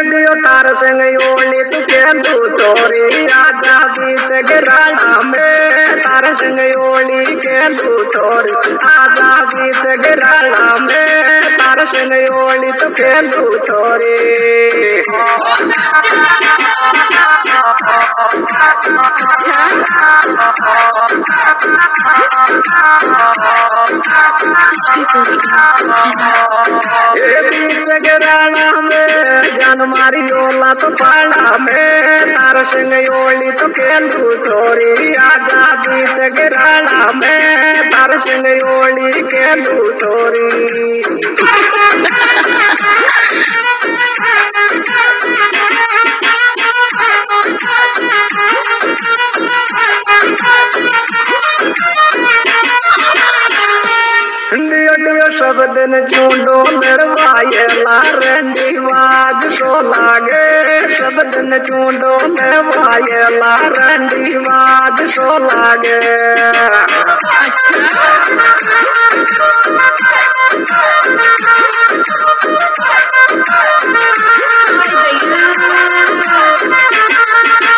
Deo तार संग ओली तू केंदू चोरी आजा बीत गिराना में। तार संग ओली केंदू चोरी आजा बीत गिराना में। तार संग ओली तू केंदू चोरी। ए बीत गिराना में जान मारी ओला तो पाड़ा में तार सिंह ओली तो केंदू चोरी आजा बीत गिराना में तार सिंह ओली केंदू चोरी सब दिन चूंडो निर्वाये लारंडी वाज सो लागे। सब दिन चूंडो निर्वाये लारंडी वाज सो लागे।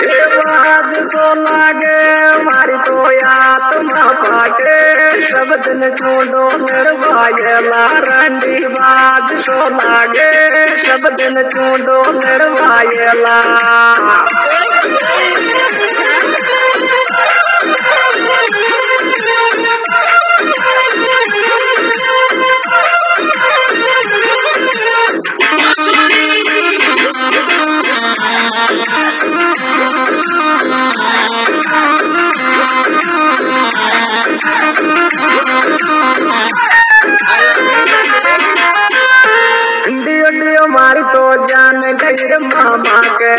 ए वाज सो लागे मारी तो आत्मा पाटे सब दिन छोड़ो निर्वाये लारंडी वाज सो लागे। सब दिन छोड़ो निर्वाये ला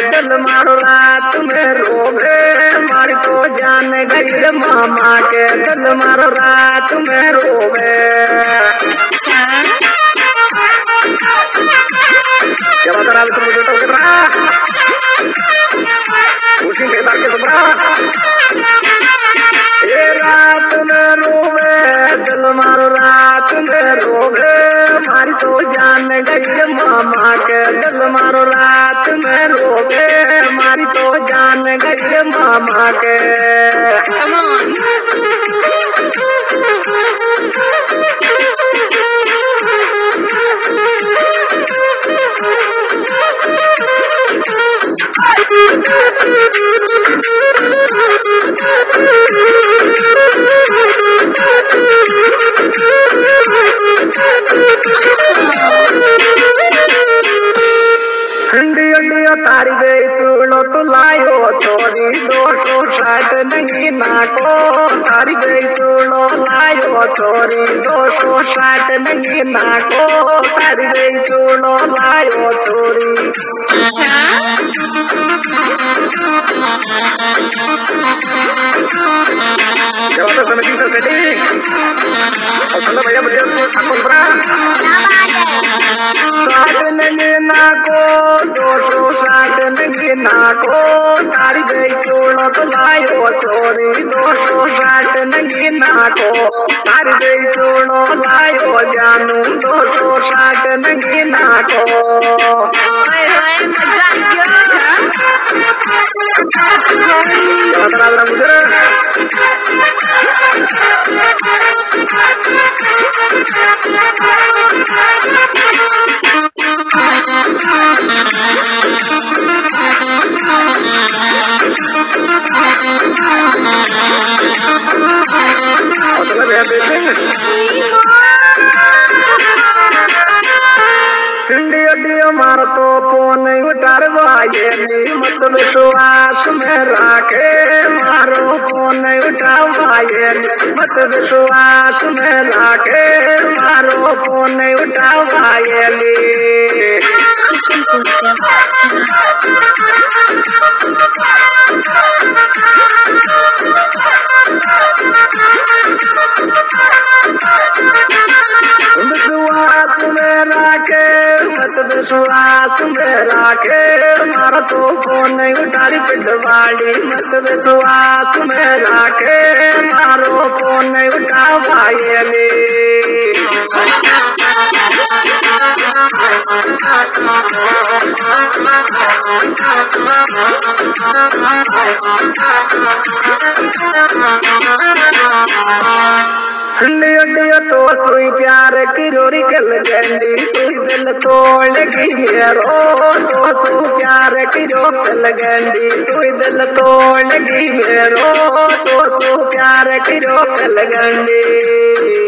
मामा के तुम्हें रोवे, मार को जान गई मामा के। चल मारो रात में रोवे तो रात में रोके मारी तो जान गई मामा के। दो साठ नहीं नाको तारी चूड़ो लायो छोरी दो साठ नहीं नाको तारी चूड़ो लायो छोरी की भैया मुझे नहीं नाको दो साठ नहीं नाको तारी गई चूड़ो तो लायो छोरी दो सौ साठ नहीं नाको तारी गई चूड़ो लायो जानू दो सौ साठ नहीं नाको ओए होए मज़ा क्या मार तो फ़ोन उठारवाए नी मत विश्वास में राखे मारो, फ़ोन उठावाए नी मत विश्वास में राखे मारो, फ़ोन उठावाए ली कुछ भी बोलते विश्वास में राखे मत विश्वास में राखे मारो तो फ़ोन उठारी पिटवाड़ी मत विश्वास में राखे मारो फ़ोन ली डियो डियो तो सुई प्यार की रोरी कल गंडी, सुई दिल तोड़गी मेरो तो तू प्यार की रो कल गंडी, सुई दिल तो प्यार की मेरो तू तो प्यार की रो कल गंडी।